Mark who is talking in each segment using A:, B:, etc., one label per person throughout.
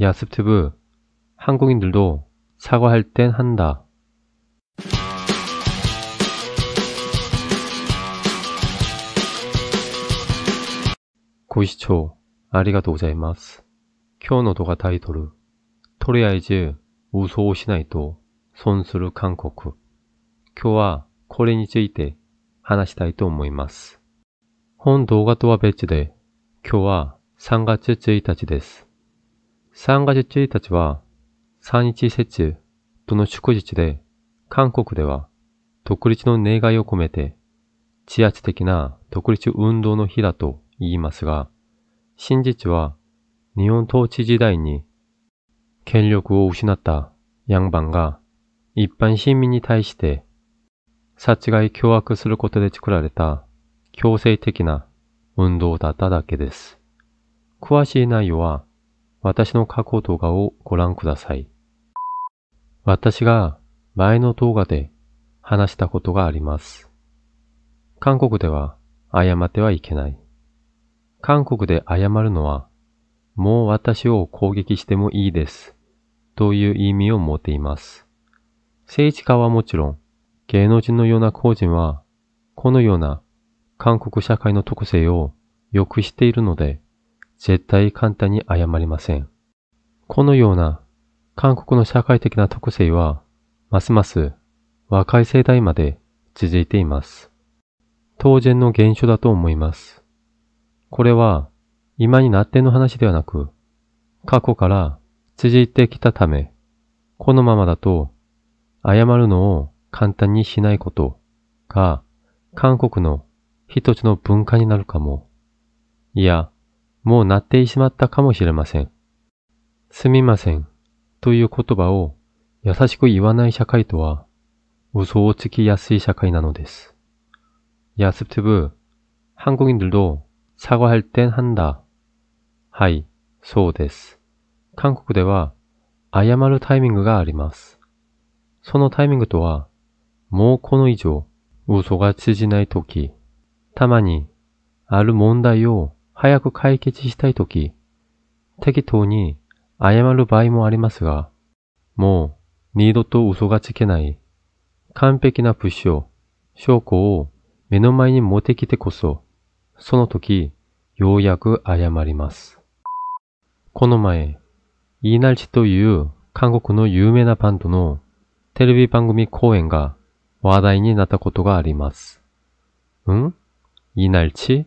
A: 야습튜브 한국인들도 사과할 땐 한다. 고시초 아리가또 고자이마스. 今日の動画タイトルとりあえず 우소 시나이도 손수를 한국 今日はこれについて話したいと思います。本動画とは別で、今日は3月1日です。 3月1日は三日節との祝日で、韓国では独立の願いを込めて、地圧的な独立運動の日だと言いますが、真実は日本統治時代に権力を失ったヤンバンが一般市民に対して殺害凶悪することで作られた強制的な運動だっただけです。詳しい内容は私の過去動画をご覧ください。私が前の動画で話したことがあります。韓国では謝ってはいけない。韓国で謝るのはもう私を攻撃してもいいです。という意味を持っています。政治家はもちろん、芸能人のような個人は、このような韓国社会の特性をよく知っているので、絶対簡単に謝りません。このような韓国の社会的な特性は、ますます若い世代まで続いています。当然の現象だと思います。これは今になっての話ではなく、過去から続いてきたため、このままだと謝るのを簡単にしないことが韓国の一つの文化になるかも。いや、もうなってしまったかもしれません。すみませんという言葉を優しく言わない社会とは嘘をつきやすい社会なのです。야습튜브한국인들도사과할땐한다はい、そうです。韓国では謝るタイミングがあります。そのタイミングとは、もうこの以上嘘が通じないとき、たまにある問題を 早く解決したいとき、適当に謝る場合もありますが、もう二度と嘘がつけない完璧な物証、証拠を目の前に持ってきてこそ、その時、ようやく謝ります。この前、イーナルチという韓国の有名なバンドのテレビ番組公演が話題になったことがあります。ん？イーナルチ？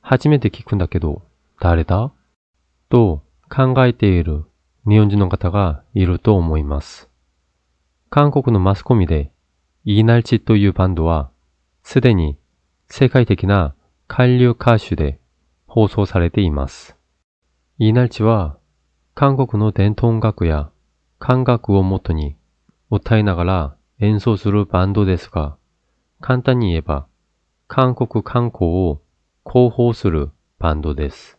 A: 初めて聞くんだけど、誰だ？と考えている日本人の方がいると思います。韓国のマスコミでイーナルチというバンドはすでに世界的な韓流歌手で放送されています。イーナルチは韓国の伝統音楽や感覚をもとに歌いながら演奏するバンドですが、簡単に言えば韓国観光を広報するバンドです。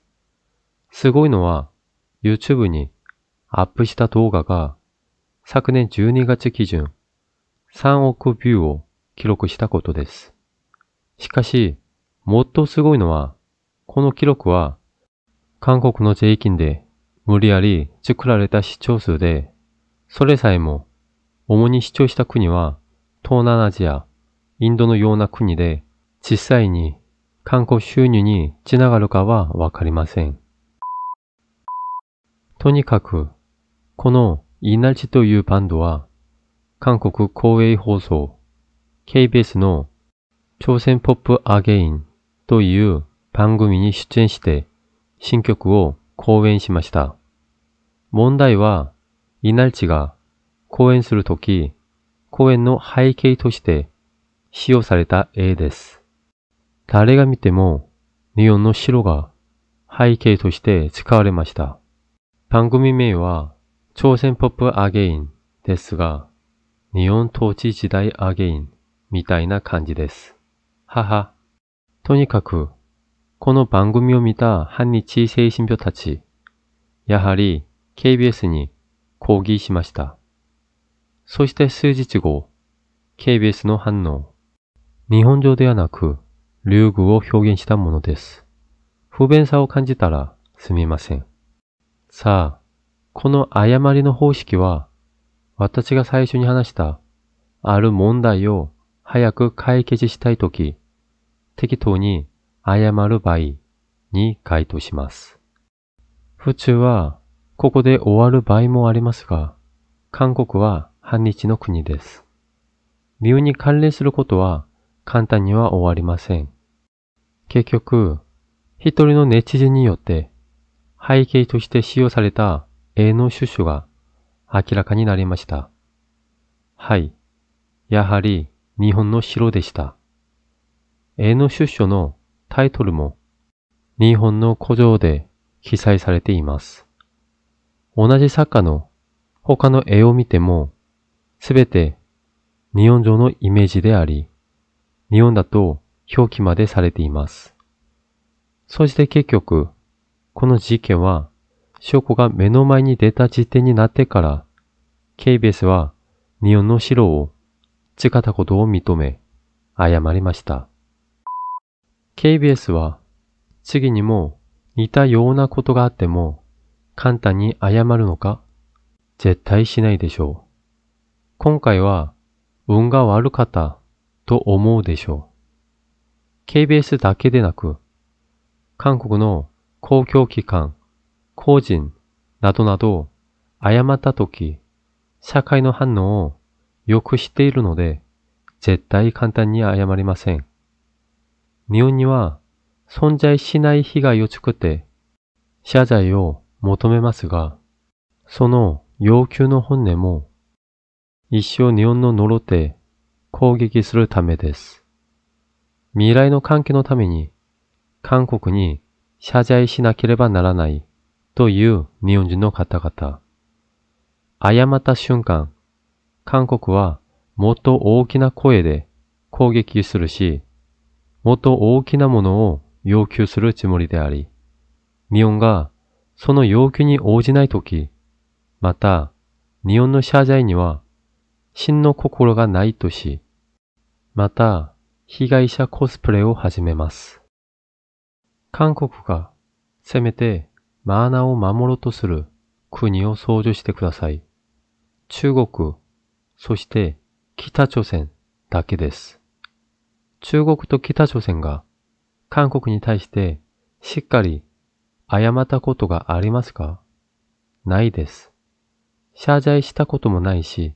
A: すごいのは YouTube にアップした動画が昨年12月基準3億ビューを記録したことです。しかし、もっとすごいのは、この記録は韓国の税金で無理やり作られた視聴数で、それさえも主に視聴した国は東南アジア、インドのような国で実際に観光収入につながるかはわかりません。とにかく、このイナルチというバンドは韓国公営放送 KBS の朝鮮ポップアゲインという番組に出演して新曲を公演しました。問題は、イナルチが公演するとき、公演の背景として使用された絵です。誰が見ても、日本の白が背景として使われました。番組名は、朝鮮ポップアゲインですが、日本統治時代アゲインみたいな感じです。はは。とにかく、この番組を見た反日精神病たち、やはり KBS に抗議しました。そして数日後、KBS の反応、日本語ではなく、流具を表現したものです。不便さを感じたらすみません。さあ、この誤りの方式は、私が最初に話したある問題を早く解決したいとき、適当に謝る場合に該当します。普通はここで終わる場合もありますが、韓国は反日の国です。理由に関連することは簡単には終わりません。結局、一人のネチ人によって背景として使用された絵の趣旨が明らかになりました。はい。やはり日本の城でした。絵の出所のタイトルも日本の古城で記載されています。同じ作家の他の絵を見てもすべて日本上のイメージであり、日本だと表記までされています。そして結局、この事件は証拠が目の前に出た時点になってから、KBS は日本の城を誓ったことを認め、謝りました。KBS は次にも似たようなことがあっても簡単に謝るのか絶対しないでしょう。今回は運が悪かったと思うでしょう。KBS だけでなく韓国の公共機関、個人などなど謝ったとき社会の反応をよく知っているので、絶対簡単に謝りません。日本には存在しない被害を作って謝罪を求めますが、その要求の本音も一生日本の呪って攻撃するためです。未来の関係のために韓国に謝罪しなければならないという日本人の方々。謝った瞬間、韓国はもっと大きな声で攻撃するし、もっと大きなものを要求するつもりであり、日本がその要求に応じないとき、また日本の謝罪には真の心がないとし、また被害者コスプレを始めます。韓国がせめてマーナを守ろうとする国を想像してください。中国、そして北朝鮮だけです。中国と北朝鮮が韓国に対してしっかり謝ったことがありますか？ないです。謝罪したこともないし、